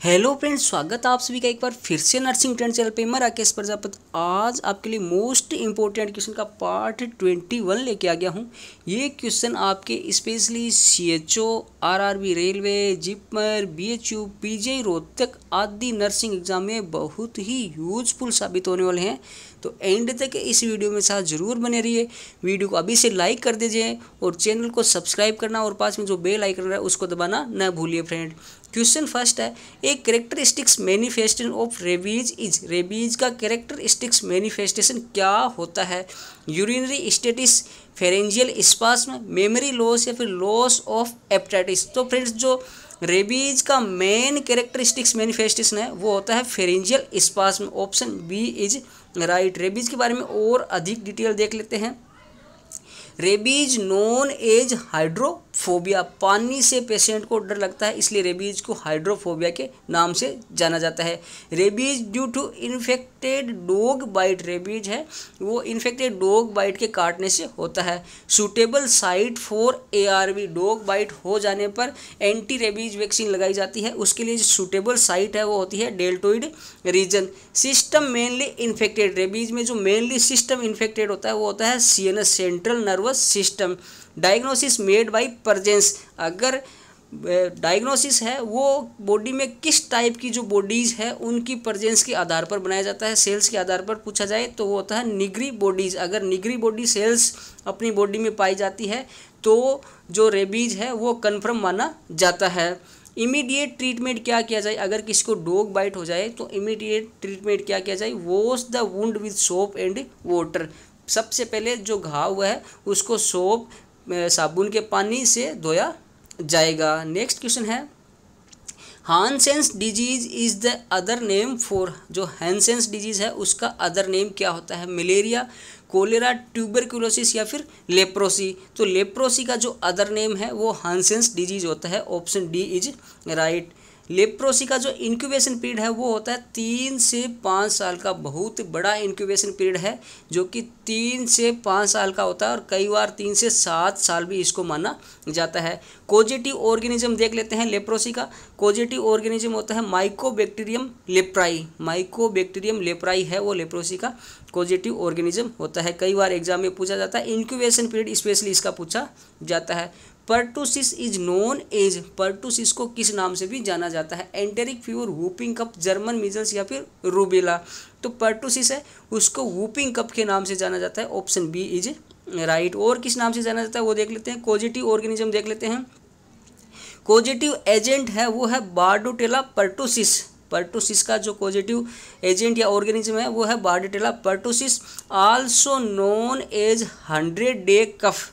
Hello friends, स्वागत आप सभी का एक बार फिर से नर्सिंग ट्रेंड चैनल पे। मैं राकेश प्रजापत। आज आपके लिए मोस्ट इंपॉर्टेंट क्वेश्चन का पार्ट ट्वेंटी वन लेके आ गया हूँ। ये क्वेश्चन आपके specially C H O R R B railway, JIPMER B H U P J Rohtak आदि नर्सिंग एग्ज़ाम में बहुत ही यूजफुल साबित होने वाले हैं। तो एंड तक इस वीडियो में साथ ज़रूर बने रहिए। वीडियो को अभी से लाइक कर दीजिए और चैनल को सब्सक्राइब करना और पास में जो बेल आइकन है उसको दबाना न भूलिए फ्रेंड क्वेश्चन फ़र्स्ट है, एक characteristics manifestation of rabies is rabies का करेक्टरिस्टिक्स मैनिफेस्टेशन क्या होता है? Urinary stasis pharyngeal spasm memory loss या फिर लॉस ऑफ़ एपटाइटिस तो फ्रेंड्स जो रेबीज का मेन कैरेक्टरिस्टिक्स मैनिफेस्टेशन है, वो होता है pharyngeal spasm option B is right rabies के बारे में और अधिक डिटेल देख लेते हैं। रेबीज नॉन एज हाइड्रोफोबिया पानी से पेशेंट को डर लगता है, इसलिए रेबीज को हाइड्रोफोबिया के नाम से जाना जाता है। Rabies due to infected dog bite rabies है, वो इन्फेक्टेड डॉग बाइट के काटने से होता है। Suitable site for ARV dog bite हो जाने पर एंटी रेबीज वैक्सीन लगाई जाती है। उसके लिए जो सूटेबल साइट है, वो होती है deltoid region system mainly infected rabies में जो मेनली सिस्टम इन्फेक्टेड होता है, वो होता है CNS central nervous system diagnosis made by presence अगर डायग्नोसिस है, वो बॉडी में किस टाइप की जो बॉडीज़ है, उनकी प्रजेंस के आधार पर बनाया जाता है। सेल्स के आधार पर पूछा जाए तो वो होता है निगरी बॉडीज़ अगर निगरी बॉडी सेल्स अपनी बॉडी में पाई जाती है तो जो रेबीज है, वो कन्फर्म माना जाता है। इमीडिएट ट्रीटमेंट क्या किया जाए? अगर किसी को डॉग बाइट हो जाए तो इमीडिएट ट्रीटमेंट क्या किया जाए? Wash the wound with soap and water सबसे पहले जो घाव हुआ है, उसको सोप साबुन के पानी से धोया जाएगा। नेक्स्ट क्वेश्चन है Hansen's disease is the other name for जो हैंसेंस डिज़ीज़ है, उसका अदर नेम क्या होता है? मलेरिया कोलेरा ट्यूबरकुलोसिस या फिर लेप्रोसी तो लेप्रोसी का जो अदर नेम है, वो हानसेंस डिज़ीज़ होता है। Option D is right leprosy का जो इंक्यूबेशन पीरियड है, वो होता है तीन से पाँच साल का। बहुत बड़ा इंक्यूबेशन पीरियड है, जो कि तीन से पाँच साल का होता है और कई बार तीन से सात साल भी इसको माना जाता है। कोजेटिव ऑर्गेनिज्म देख लेते हैं लेप्रोसी का। कोजेटिव ऑर्गेनिज्म होता है माइकोबैक्टीरियम लेप्राई माइकोबैक्टीरियम लेप्राई है वो लेप्रोसी का। कोजेटिव ऑर्गेनिज्म होता है। कई बार एग्ज़ाम में पूछा जाता है। इंक्यूबेशन पीरियड स्पेशली इसका पूछा जाता है। Pertussis is known as pertussis को किस नाम से भी जाना जाता है? Enteric fever whooping cough German measles या फिर रूबेला तो पर्टूसिस है, उसको वूपिंग कप के नाम से जाना जाता है। ऑप्शन बी इज़ राइट और किस नाम से जाना जाता है, वो देख लेते हैं। पॉजिटिव ऑर्गेनिज्म देख लेते हैं। पॉजिटिव एजेंट है, वो है बार्डोटेला पर्टूसिस पर्टोसिस का जो पॉजिटिव एजेंट या ऑर्गेनिज्म है, वो है Bordetella pertussis also known as hundred day cough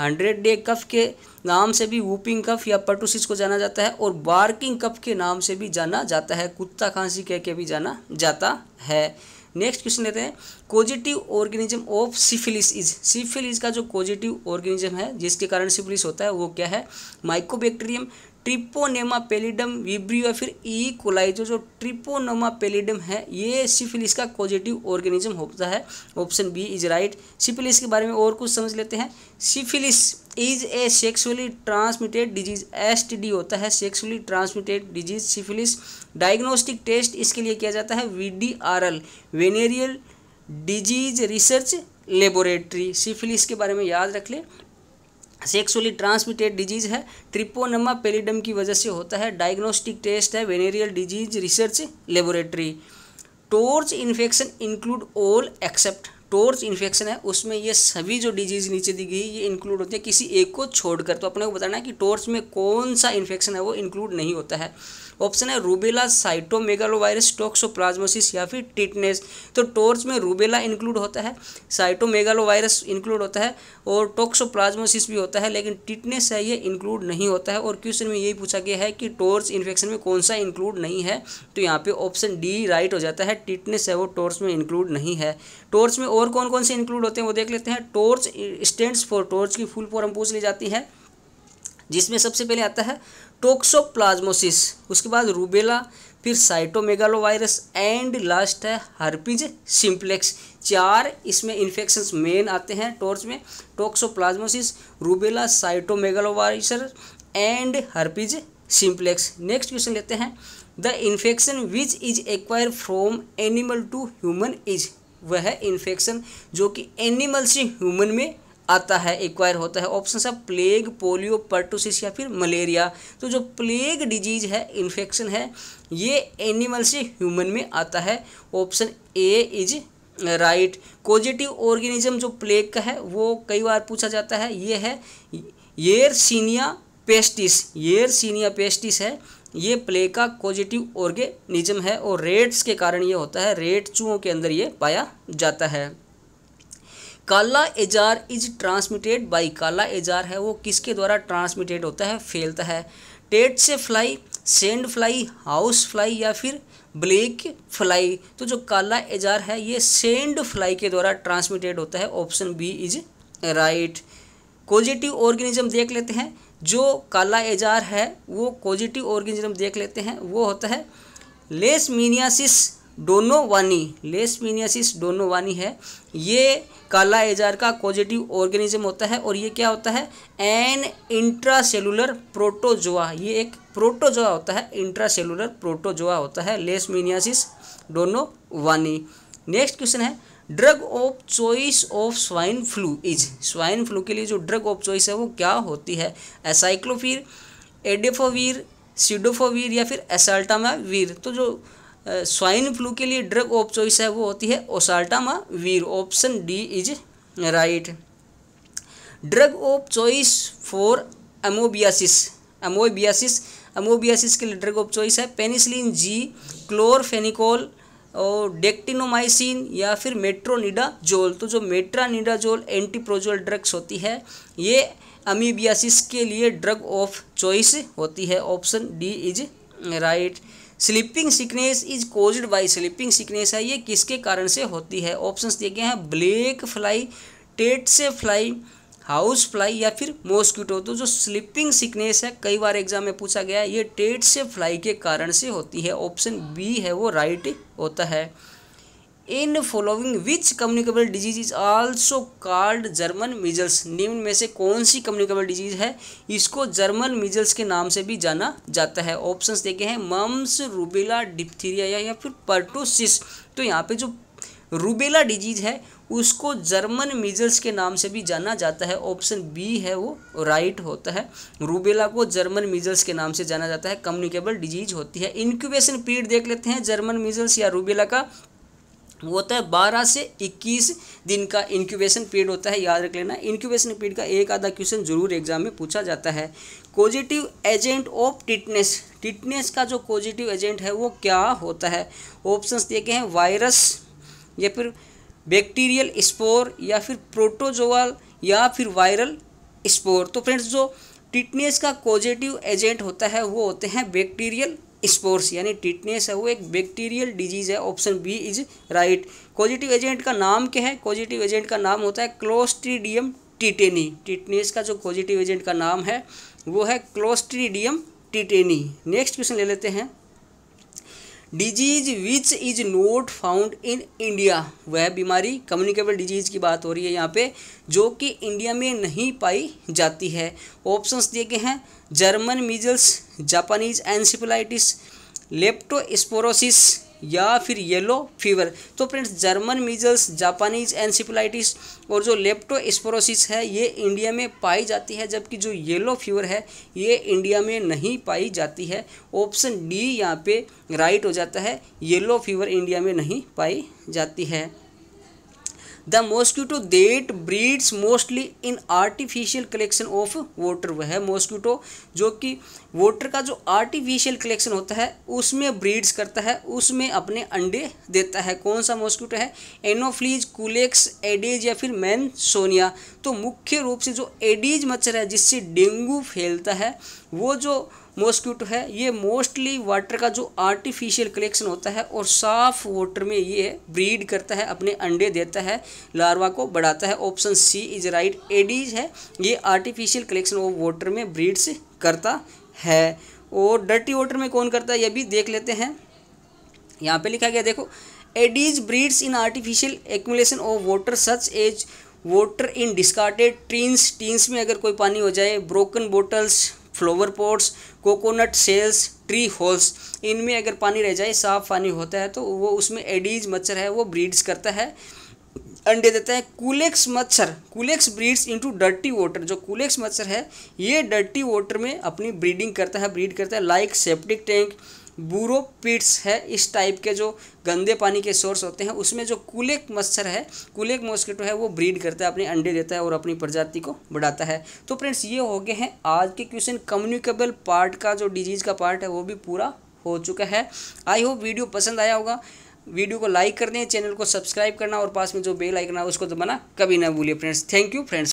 hundred day cough के नाम से भी वूपिंग कफ या पटुसिस को जाना जाता है और बार्किंग कफ के नाम से भी जाना जाता है, कुत्ता खांसी कह के भी जाना जाता है। नेक्स्ट क्वेश्चन लेते हैं। Causative organism of syphilis is syphilis का जो कोजिटिव ऑर्गेनिज्म है, जिसके कारण सिफिलिस होता है, वो क्या है? माइकोबैक्टीरियम ट्रिपोनेमा पेलिडम, विब्रियो या फिर ई कोलाई जो जो ट्रिपोनोमा पेलिडम है, ये सिफिलिस का पॉजिटिव ऑर्गेनिज्म होता है option B is right syphilis के बारे में और कुछ समझ लेते हैं। Syphilis is a sexually transmitted disease STD होता है sexually transmitted disease syphilis. Diagnostic test इसके लिए किया जाता है V D R L venereal disease research laboratory syphilis के बारे में याद रख ले। सेक्सुअली ट्रांसमिटेड डिज़ीज़ है। ट्रिपोनमा पेलिडम की वजह से होता है। डायग्नोस्टिक टेस्ट है। Venereal disease research laboratory. TORCH infection include all except. TORCH infection है। उसमें ये सभी जो डिज़ीज़ नीचे दी गई, ये इंक्लूड होती है। किसी एक को छोड़कर। तो अपने को बताना है कि टोर्च में कौन सा इन्फेक्शन है, वो इंक्लूड नहीं होता है। ऑप्शन है रूबेला साइटोमेगालोवायरस टोक्सोप्लाज्मोसिस या फिर टिटनेस तो टोर्च में रूबेला इंक्लूड होता है साइटोमेगालोवायरस इंक्लूड होता है और टोक्सोप्लाज्मोसिस भी होता है, लेकिन टिटनेस है ये इंक्लूड नहीं होता है। और क्वेश्चन में यही पूछा गया है कि टोर्च इन्फेक्शन में कौन सा इंक्लूड नहीं है तो यहाँ पे ऑप्शन डी राइट हो जाता है टिटनेस है वो टोर्च में इंक्लूड नहीं है। टोर्च में और कौन कौन से इंक्लूड होते हैं वो देख लेते हैं। टोर्च स्टैंड फॉर टोर्च की फुल फॉर्म पूछ ली जाती है। जिसमें सबसे पहले आता है टोक्सोप्लाज्मोसिस, उसके बाद रूबेला, फिर साइटोमेगालोवायरस, एंड लास्ट है हर्पिज सिंप्लेक्स चार इसमें इन्फेक्शंस मेन आते हैं टोर्च में, toxoplasmosis, rubella, cytomegalovirus, and herpes simplex next question लेते हैं। The infection which is acquire from animal to human is वह इन्फेक्शन जो कि एनिमल से ह्यूमन में आता है एक्वायर होता है ऑप्शन है प्लेग पोलियो पर्टोसिस या फिर मलेरिया तो जो प्लेग डिज़ीज़ है इन्फेक्शन है, ये एनिमल से ह्यूमन में आता है। Option A is right causative organism जो प्लेग का है, वो कई बार पूछा जाता है। ये है येरसीनिया पेस्टिस येरसीनिया पेस्टिस है, ये प्लेग का पॉजिटिव ऑर्गेनिज्म है और रेट्स के कारण ये होता है। रेट चूहों के अंदर ये पाया जाता है। काला एजार इज़ ट्रांसमिटेड बाई, काला एजार है वो किसके द्वारा ट्रांसमिटेड होता है? फैलता है। टेट से fly, sand fly, house fly या फिर ब्लैक फ्लाई। तो जो काला एजार है, ये सेंड फ्लाई के द्वारा ट्रांसमिटेड होता है। Option B is right. Causative organism देख लेते हैं। जो काला एजार है, वो पॉजिटिव ऑर्गेनिज्म देख लेते हैं। वो होता है लेसमीनियासिस। डोनोवानी लेसमीनियासिस डोनोवानी है। ये काला एजार का पॉजिटिव ऑर्गेनिज्म होता है और ये क्या होता है? An intracellular protozoa. ये एक प्रोटोजोआ होता है, इंट्रासेलुलर प्रोटोजोआ होता है लेसमीनियासिस डोनोवानी। नेक्स्ट क्वेश्चन है, drug of choice of swine flu is. Swine flu के लिए जो ड्रग ऑफ़ चॉइस है वो क्या होती है? एसाइक्लोफिर, एडेफोवीर, सीडोफोवीर या फिर एसाल्टामावीर। तो जो स्वाइन फ्लू के लिए ड्रग ऑफ़ चॉइस है, वो होती है oseltamivir option D is right. Drug of choice for amoebiasis. Amoebiasis amoebiasis के लिए ड्रग ऑफ़ चॉइस है। पेनिसिलिन जी, क्लोरफेनिकोल और डेक्टिनोमाइसिन या फिर मेट्रोनिडाजोल। तो जो मेट्रानिडाजोल एंटीप्रोजोल ड्रग्स होती है, ये अमीबियासिस के लिए ड्रग ऑफ़ चॉइस होती है। Option D is right sleeping sickness is caused by sleeping sickness है। ये किसके कारण से होती है? ऑप्शंस दिए गए हैं। Black fly tsetse fly house fly या फिर मॉस्किटो तो जो स्लीपिंग सिकनेस है, कई बार एग्ज़ाम में पूछा गया है, ये टेट से फ्लाई के कारण से होती है। ऑप्शन बी है, वो राइट होता है। In following which communicable disease is also called German measles निम्न में से कौन सी कम्युनिकेबल डिज़ीज़ है? इसको जर्मन मिजल्स के नाम से भी जाना जाता है। ऑप्शंस देखे हैं मम्स रूबेला डिप्थीरिया या फिर पर्टोसिस तो यहाँ पे जो रूबेला डिज़ीज़ है, उसको जर्मन मिजल्स के नाम से भी जाना जाता है। ऑप्शन बी है वो राइट होता है। रूबेला को जर्मन मिजल्स के नाम से जाना जाता है। कम्युनिकेबल डिज़ीज़ होती है। इंक्यूबेशन पीरियड देख लेते हैं। जर्मन मिजल्स या रूबेला का वो होता है, बारह से इक्कीस दिन का इंक्यूबेशन पीरियड होता है, याद रख लेना। इंक्यूबेशन पीरियड का एक आधा क्वेश्चन ज़रूर एग्ज़ाम में पूछा जाता है। Positive agent of tetanus tetanus का जो पॉजिटिव एजेंट है, वो क्या होता है? ऑप्शंस दिए गए हैं वायरस या फिर बैक्टीरियल स्पोर या फिर प्रोटोजोअल या फिर वायरल स्पोर तो फ्रेंड्स जो टिटनेस का पॉजिटिव एजेंट होता है, वो होते हैं बैक्टीरियल स्पोर्स, यानी टिटनेस है, वो एक बैक्टीरियल डिज़ीज़ है, option B is right. Positive agent का नाम क्या है? पॉजिटिव एजेंट का नाम होता है क्लोस्ट्रीडियम टिटेनी। टिटनेस का जो पॉजिटिव एजेंट का नाम है, वो है क्लोस्ट्रीडियम टिटेनी। नेक्स्ट क्वेश्चन ले लेते हैं। Disease which is not found in India वह बीमारी कम्युनिकेबल डिज़ीज़ की बात हो रही है यहाँ पे, जो कि इंडिया में नहीं पाई जाती है। ऑप्शंस दिए गए हैं German measles Japanese encephalitis leptospirosis या फिर येलो फीवर तो friends German measles Japanese encephalitis और जो लेप्टोस्पोरोसिस है, ये इंडिया में पाई जाती है, जबकि जो येलो फीवर है, ये इंडिया में नहीं पाई जाती है. ऑप्शन डी यहाँ पे राइट हो जाता है. येलो फीवर इंडिया में नहीं पाई जाती है. The mosquito that breeds mostly in artificial collection of water वह है मॉस्क्यूटो जो कि वाटर का जो आर्टिफिशियल कलेक्शन होता है, उसमें ब्रीड्स करता है, उसमें अपने अंडे देता है। कौन सा मॉस्क्यूटो है? एनोफ्लीज कुलेक्स एडीज या फिर मैन सोनिया तो मुख्य रूप से जो एडीज मच्छर है, जिससे डेंगू फैलता है, वो जो मॉस्क्यूटो है, ये मोस्टली वाटर का जो आर्टिफिशियल कलेक्शन होता है और साफ़ वाटर में ये ब्रीड करता है, अपने अंडे देता है लार्वा को बढ़ाता है। Option C is right Aedes है, ये आर्टिफिशियल कलेक्शन ऑफ़ वाटर में ब्रीड्स करता है। और डर्टी वाटर में कौन करता है, ये भी देख लेते हैं। यहाँ पे लिखा गया, देखो Aedes breeds in artificial accumulation of water such as water in discarded tins tins में अगर कोई पानी हो जाए broken bottles flower pots, coconut shells, tree holes, इनमें अगर पानी रह जाए, साफ़ पानी होता है तो वो उसमें एडीज मच्छर है, वो ब्रीड्स करता है। अंडे देता है, कूलेक्स मच्छर, Culex breeds into dirty water जो कूलेक्स मच्छर है, ये डर्टी वाटर में अपनी ब्रीडिंग करता है ब्रीड करता है लाइक सेप्टिक टैंक बूरोपिट्स है, इस टाइप के जो गंदे पानी के सोर्स होते हैं, उसमें जो कुलेक मच्छर है, कुलेक मॉस्किटो है, वो ब्रीड करता है, अपने अंडे देता है और अपनी प्रजाति को बढ़ाता है। तो फ्रेंड्स, ये हो गए हैं आज के क्वेश्चन। कम्युनिकेबल पार्ट का जो डिज़ीज़ का पार्ट है, वो भी पूरा हो चुका है। आई होप वीडियो पसंद आया होगा। वीडियो को लाइक कर दें, चैनल को सब्सक्राइब करना और पास में जो बेल आइकन है, उसको दबाना कभी ना भूलिए फ्रेंड्स। Thank you friends.